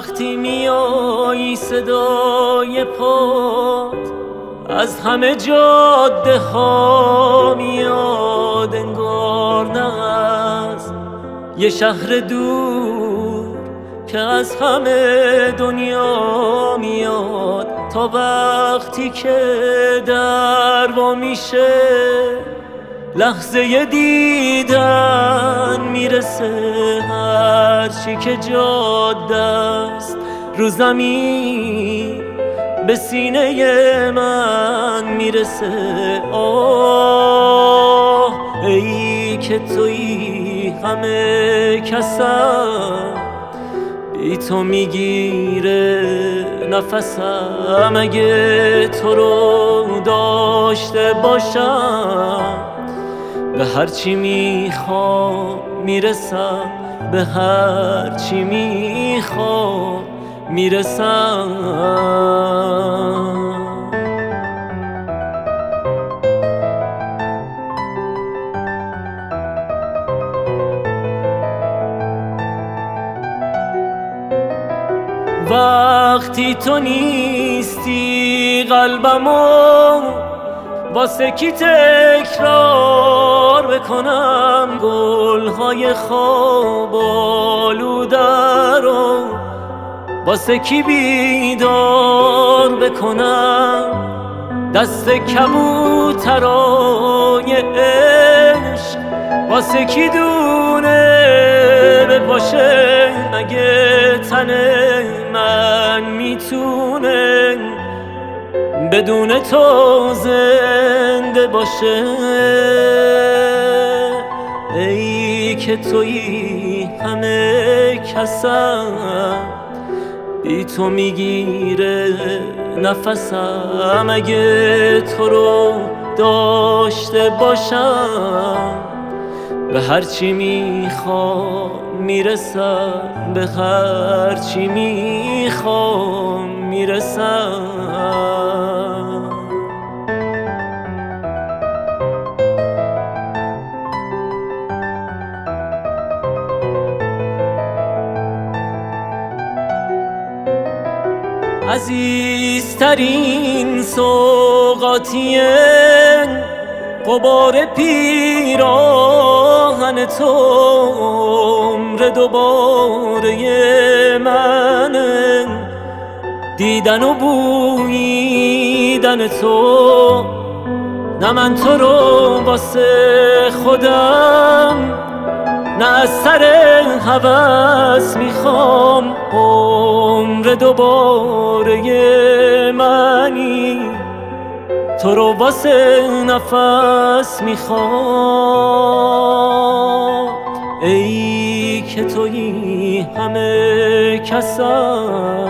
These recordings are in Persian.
وقتی میایی صدای پاد از همه جاده ها میاد انگار نه از یه شهر دور که از همه دنیا میاد. تا وقتی که در میشه لحظه دیدن می‌رسه هرچی که جاده است رو زمین به سینه من می‌رسه. آه ای که توی همه کسم بی تو می‌گیره نفسم. اگه تو رو داشته باشم به هرچی می‌خوام می‌رسم به هرچی می‌خوام می‌رسم. وقتی تو نیستی قلبمو واسه کی تکرار بکنم گلهای خواب آلوده رو؟ واسه کی بیدار بکنم دست کبوترای عشق؟ واسه کی دونه بپاشه مگه تن من می‌تونه بدون تو زنده باشه. ای که توی همه کسم بی تو می‌گیره نفسم. اگه تو رو داشته باشم به هرچی می‌خوام می‌رسم. به هرچی می‌خوام می‌رسم. عزیزترین سوقاتیه قبار پیراهن تو عمر دوباره منه دیدن و بویدن تو نه من تو رو واسه خودم نه از سر حوث می‌خوام. دوباره منی تو رو واسه نفس می‌خوام. ای که توی همه کسم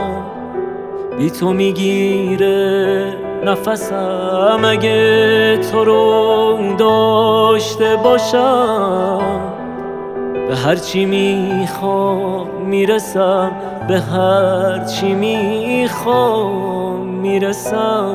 بی تو می‌گیره نفسم. اگه تو رو داشته باشم به هرچی می‌خوام می‌رسم به هرچی می‌خوام می‌رسم.